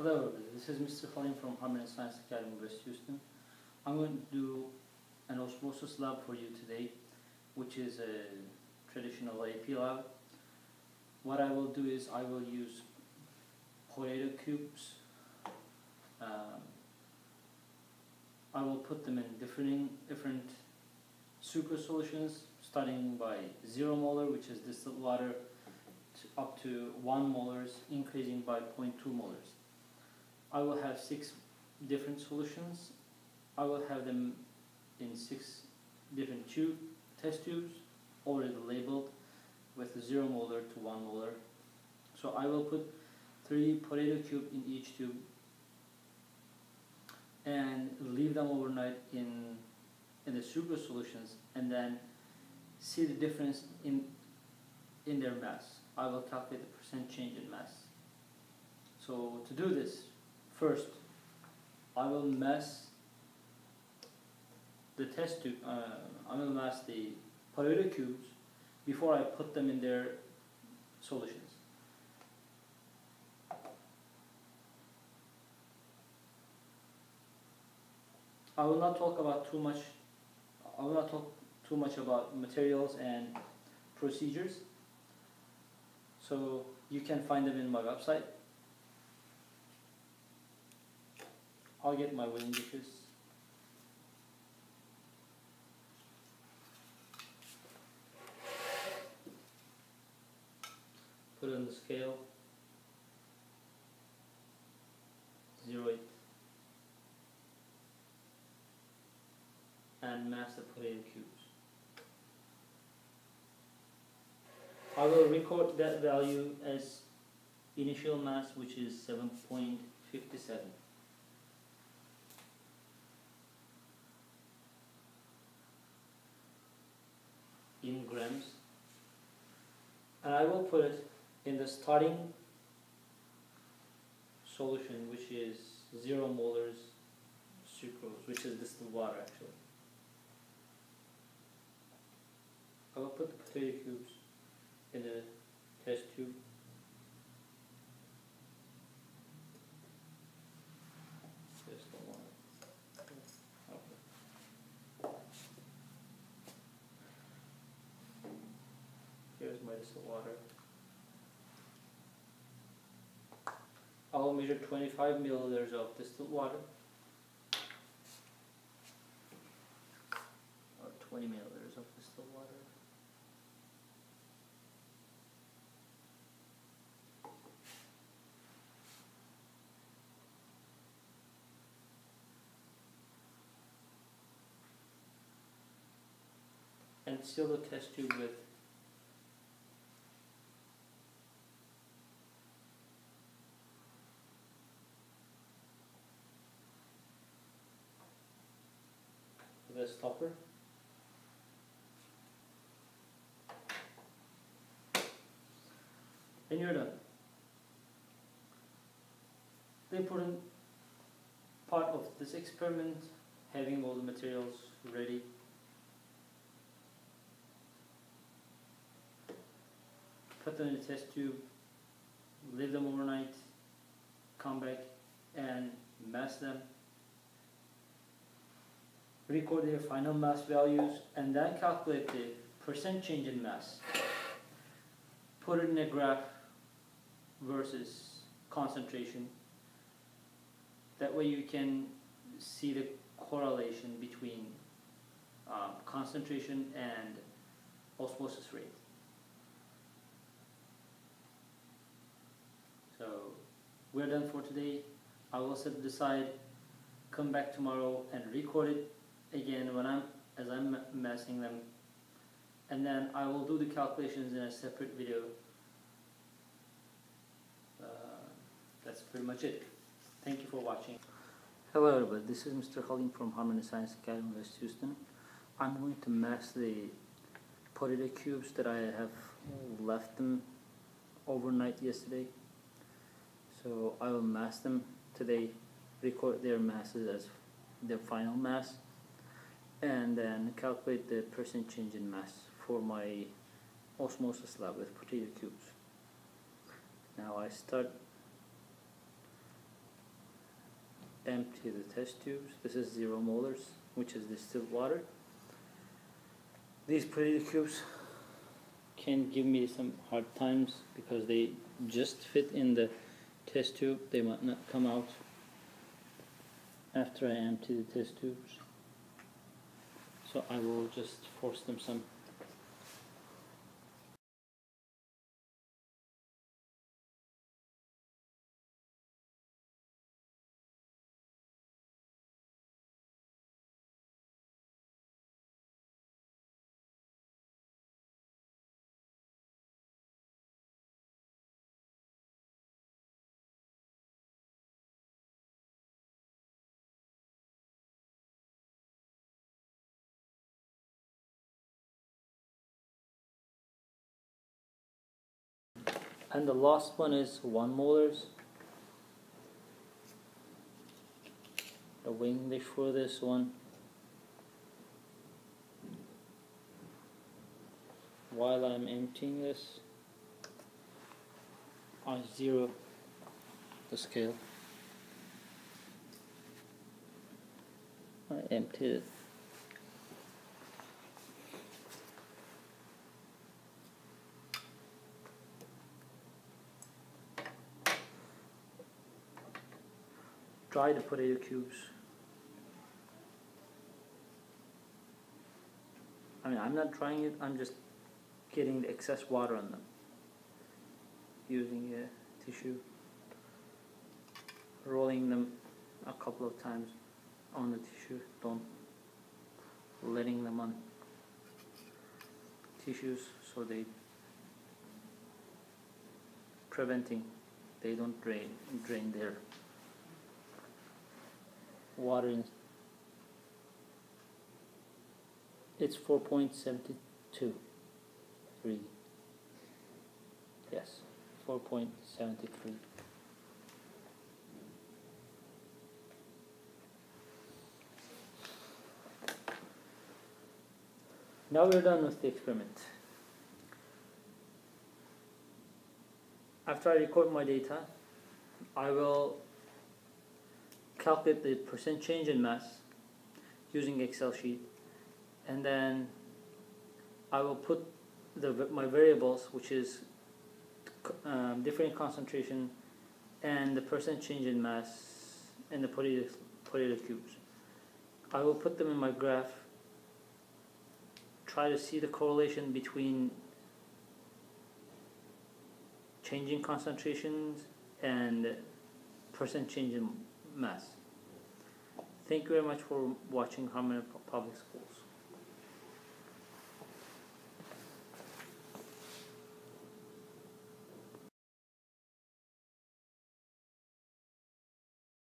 Hello, everybody. This is Mr. Halim from Harmony Science Academy, West Houston. I'm going to do an osmosis lab for you today, which is a traditional AP lab. What I will do is I will use potato cubes. Um, I will put them in different different sucrose solutions, starting by zero molar, which is distilled water, to up to one molars, increasing by 0.2 molars. I will have six different solutions. I will have them in six different tube test tubes, already labeled with zero molar to one molar. So I will put three potato cube in each tube and leave them overnight in in the sucrose solutions and then see the difference in in their mass. I will calculate the percent change in mass. So to do this, first I will mass the test tube. Uh, I will mass the potato cubes before I put them in their solutions. I will not talk about too much. I will not talk too much about materials and procedures. So you can find them in my website. I'll get my weighing dishes. Put on the scale. Zero. And mass the potato cubes. I will record that value as initial mass which is 7.57. in grams and I will put it in the starting solution which is 0 molars sucrose which is distilled water actually. I will put the potato cubes in the test tube Just the one. Okay. My distilled water. I will measure 25 milliliters of distilled water. Or 20 milliliters of distilled water. And seal the test tube with the stopper. And you're done. The important part of this experiment, having all the materials ready. Put them in a test tube, leave them overnight, come back and mass them record their final mass values, and then calculate the percent change in mass. Put it in a graph versus concentration. That way you can see the correlation between um, concentration and osmosis rate. So we're done for today. I will set it aside, come back tomorrow and record it again when I'm as I'm massing them and then I will do the calculations in a separate video. Uh, that's pretty much it. Thank you for watching. Hello everybody. This is Mr. Halim from Harmony Science Academy West Houston. I'm going to mass the potato cubes that I have left them overnight yesterday. So I will mass them. Today record their masses as their final mass and then calculate the percent change in mass for my osmosis lab with potato cubes. Now I start empty the test tubes. This is zero molars, which is distilled water. These potato cubes can give me some hard times because they just fit in the test tube. They might not come out after I empty the test tubes. So I will just force them some and the last one is one molars. The wing for this one. While I'm emptying this I zero the scale. I emptied it dry the potato cubes. I mean, I'm not drying it, I'm just getting the excess water on them using a tissue, rolling them a couple of times on the tissue, don't letting them on tissues so they preventing they don't drain drain their water in. It's 4.72 3 yes 4.73 now we're done with the experiment. After I record my data I will calculate the percent change in mass using Excel sheet and then I will put the my variables which is um, different concentration and the percent change in mass in the potato, potato cubes. I will put them in my graph try to see the correlation between changing concentrations and percent change in mass. Thank you very much for watching Harmony Public Schools.